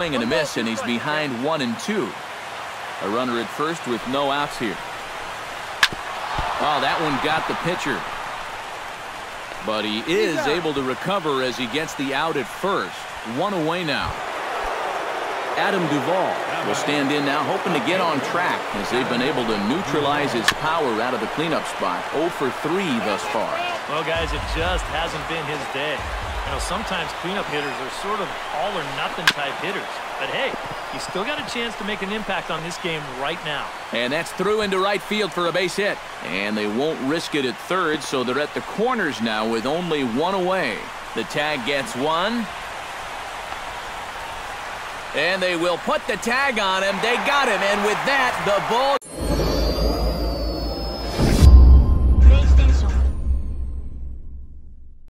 swing and a miss, and he's behind one and two. A runner at first with no outs here. Oh, that one got the pitcher. But he is able to recover as he gets the out at first. One away now. Adam Duvall will stand in now, hoping to get on track as they've been able to neutralize his power out of the cleanup spot. 0 for 3 thus far. Well, guys, it just hasn't been his day. You know, sometimes cleanup hitters are sort of all or nothing type hitters. But hey, he's still got a chance to make an impact on this game right now. And that's through into right field for a base hit. And they won't risk it at third, so they're at the corners now with only one away. The tag gets one. And they will put the tag on him. They got him. And with that, the ball...